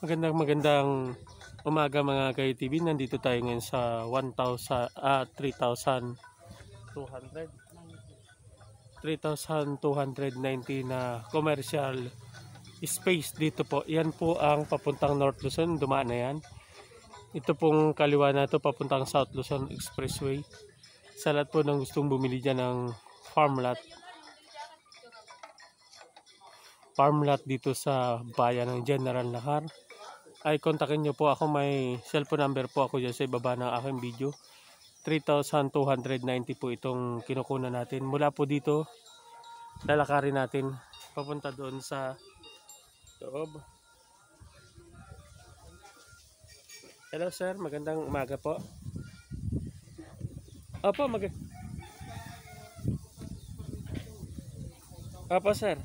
Magandang magandang umaga mga kay-TV. Nandito tayo ngayon sa 1,000 ah 3,200 3,290 na commercial space dito po. Yan po ang papuntang North Luzon. Dumaan na yan. Ito pong kaliwa na ito papuntang South Luzon Expressway. Sa lahat po ng gustong bumili dyan ng farm lot. Farm lot dito sa bayan ng General Lahar ay kontakin nyo po ako. May cellphone number po ako dyan sa ibaba ng aking video. 3,290 po itong kinukunan natin. Mula po dito lalakarin natin. Papunta doon sa loob. Hello sir. Magandang umaga po. Opo mag opo sir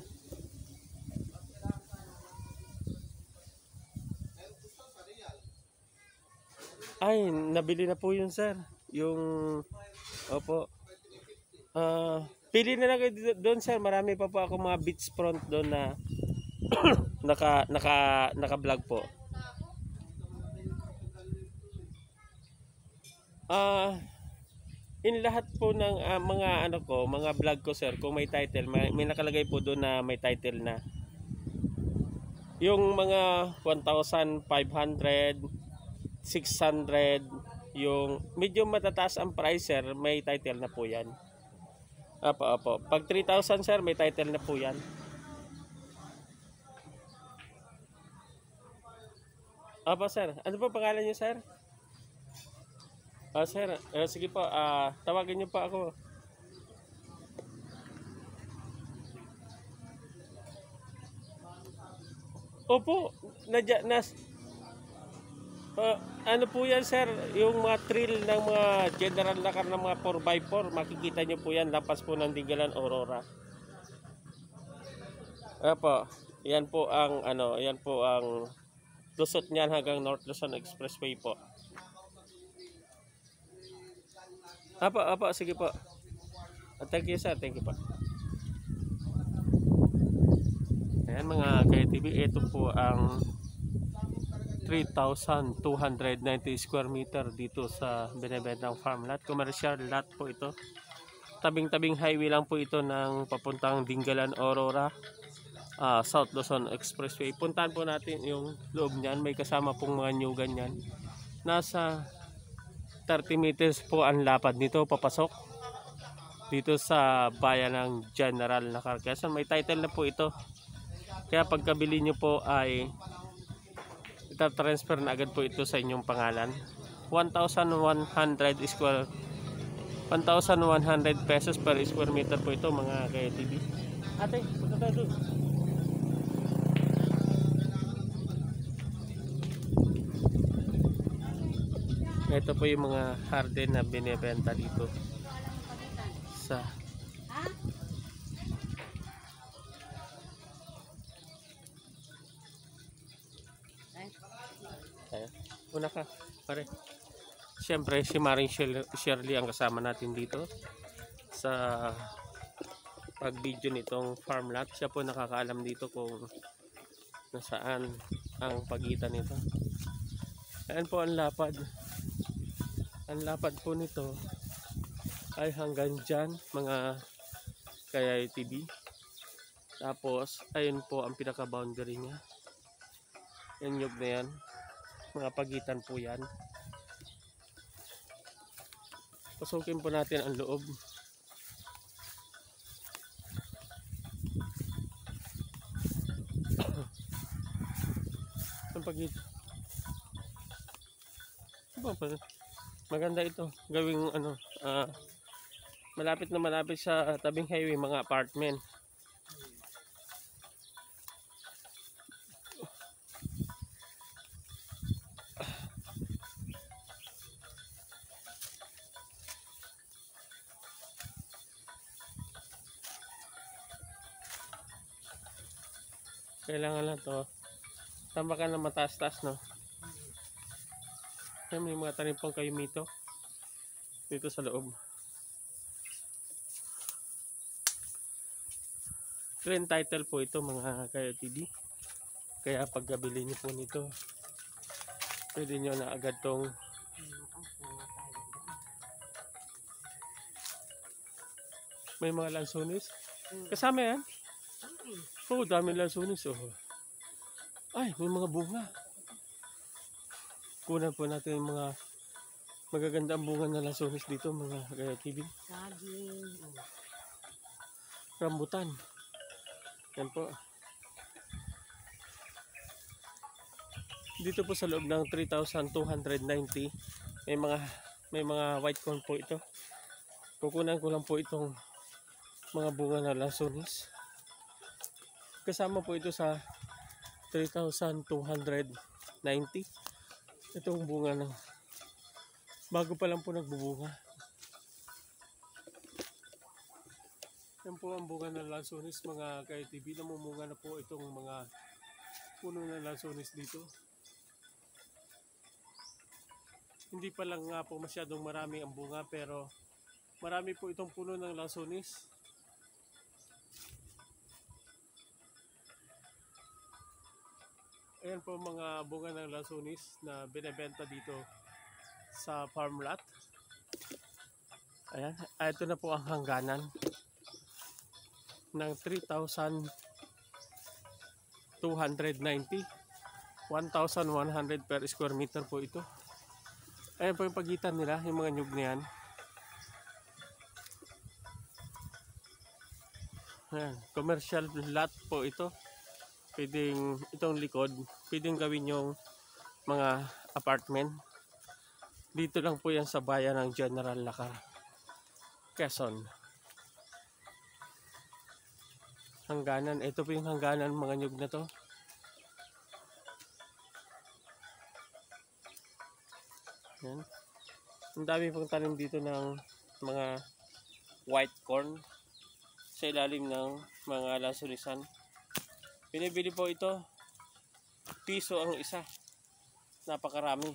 Ay, nabili na po yun, sir. Yung, opo. Ah, pili na lang kayo doon, sir. Marami pa po ako mga beach front doon na naka naka naka-vlog po. Ah, in lahat po ng ah, mga ano ko, mga vlog ko, sir, kung may title, may, may nakalagay po doon na may title na. Yung mga 1,500 600 yung medyo matataas ang price sir. May title na po yan. Apo apo. Pag 3,000 sir may title na po yan. Apo sir. Ano po pangalan niyo sir? Ah sir. Eh, sige po. Ah tawagin niyo po ako. Opo, nadya, nas, Ah, ano po yan sir, yung mga trail ng mga general na car ng mga 4x4, makikita nyo po yan, lapas po ng Digalan Aurora. Apo, yan po ang ano, yan po ang lusot niyan hanggang North Luzon Expressway po. Apo, apo, sige po. Ah, Thank you sir, thank you po. Ayan mga ka-TV, ito po ang 3,290 square meter dito sa binibentang farm lot. Commercial lot po ito. Tabing-tabing highway lang po ito ng papuntang Dingalan, Aurora, ah, South Luzon Expressway. Puntahan po natin yung loob niyan. May kasama pong mga new ganyan. Nasa 30 meters po ang lapad nito papasok dito sa bayan ng General na Carquesan. May title na po ito. Kaya pagkabili nyo po ay ita-transfer na agad po ito sa inyong pangalan. 1,100 square 1,100 pesos per square meter po ito mga kaya TV. Ate, punta tayo doon. Ito po yung mga harden na binibenta dito sa Una ka, pare. Siyempre, si Maring Shirley- ang kasama natin dito sa pag-video nitong farm lot. Siya po nakakaalam dito kung nasaan ang pagitan nito. Ayan po ang lapad. Ang lapad po nito ay hanggang dyan, mga kaya TV. Tapos, ayun po ang pinaka-boundary niya. Yung na yan mga pagitan po yan. Pasukin po natin ang loob. Ang pagitan maganda ito. Gawing ano ah, malapit na malapit sa tabing highway mga apartment Kailangan lang to. Tambakan na mataas-taas, no? Ay, may mga tanim pang kayo mito. Dito sa loob. Clean title po ito mga kayo TV. Kaya pagkabili niyo po nito, pwede nyo na agad tong may mga lansones. Kasama yan? Oo, oh, dami lansones. Oh. Ay, may mga bunga. Kunan po natin yung mga magagandang bunga na lansones dito, mga kaya TV. Saging. Rambutan. Yan po. Dito po sa loob ng 3,290 may mga may mga white corn po ito. Kukunan ko lang po itong mga bunga na lansones. Kasama po ito sa 3,290. Itong bunga ng bago pa lang po nagbubunga. Yan po ang bunga ng lansones mga ka-TV. Namumunga na po itong mga puno ng lansones dito. Hindi pa lang nga po masyadong marami ang bunga pero marami po itong puno ng lansones. Ayan po mga bunga ng lansones na binebenta dito sa farm lot. Ayan, ah, ito na po ang hangganan ng 3,290 1,100 per square meter po ito. Ayan po yung pagitan nila yung mga nyug na yan. Ayan, commercial lot po ito pwedeng itong likod pwedeng gawin yung mga apartment dito lang po yan sa bayan ng General Lacar Quezon hangganan. Ito po yung hangganan mga nyug na to. Yan. Ang dami pong tanim dito ng mga white corn sa ilalim ng mga lasunisan. Binibili po ito. Piso ang isa. Napakarami.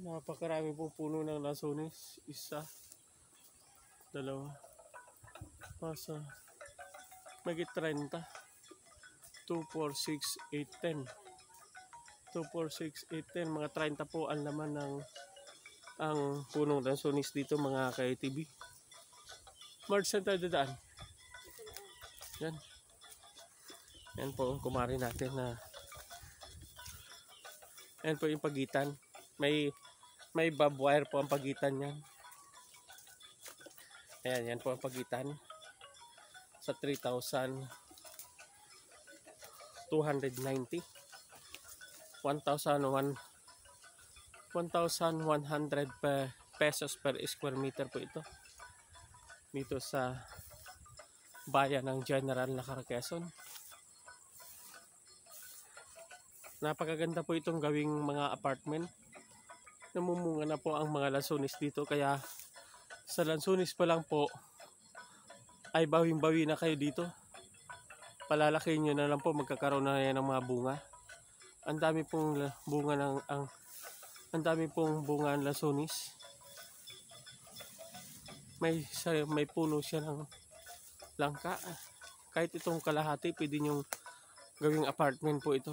Napakarami po puno ng lasunis. Isa. Dalawa. Pasa. Magit 30. 2, 4, 6, 8, 10. 2, 4, 6, 8, 10. Mga 30 po ang laman ng ang punong lansonis dito mga ka-ATV. March saan dadaan? Yan. Yan po ang kumari natin na yan po yung pagitan. May may bob wire po ang pagitan niyan. Ayan, yan po ang pagitan sa 3,290 1,001 1,100 per pesos per square meter po ito dito sa bayan ng General Lacar Quezon napakaganda po itong gawing mga apartment namumunga na po ang mga lansunis dito kaya sa lansunis pa lang po ay bawing-bawi na kayo dito. Palalaki nyo na lang po magkakaroon na yan ng mga bunga. Ang dami pong bunga ng ang ang dami pong bunga ng lasunis. May may puno siya ng langka. Kahit itong kalahati, pwede nyong gawing apartment po ito.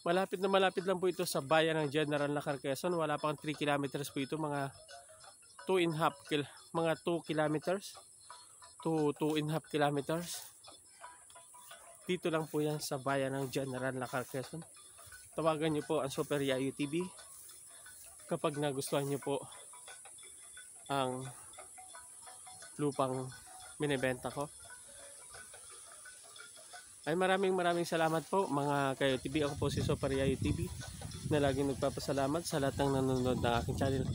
Malapit na malapit lang po ito sa bayan ng General Lacar Quezon. Wala pang 3 kilometers po ito, mga 2 and half mga 2 kilometers to 2 and half kilometers. Dito lang po yan sa bayan ng General Lacar Quezon. Tawagan niyo po ang Super Yayo TV kapag nagustuhan niyo po ang lupang binibenta ko. Ay maraming maraming salamat po mga kayo TV. Ako po si Super Yayo TV na laging nagpapasalamat sa lahat ng nanonood ng aking channel.